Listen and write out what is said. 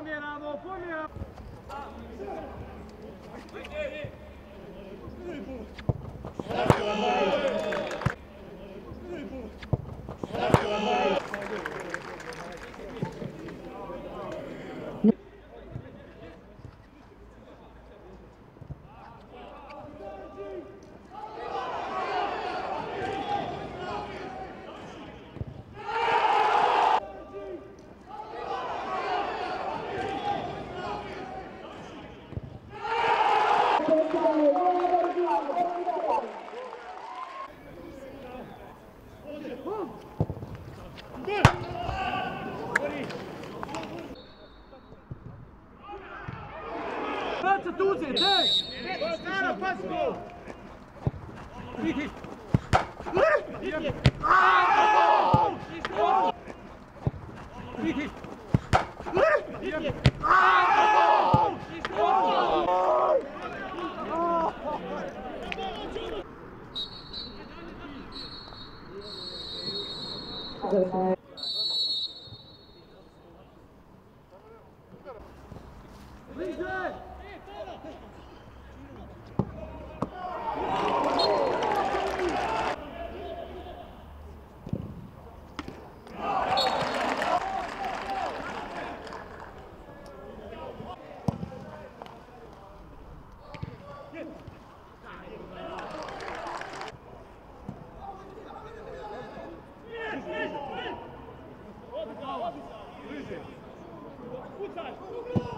Poměrám ho, poměrám! Praca tuze, dej! Stara, pasko! Thank you. 好好好加油加油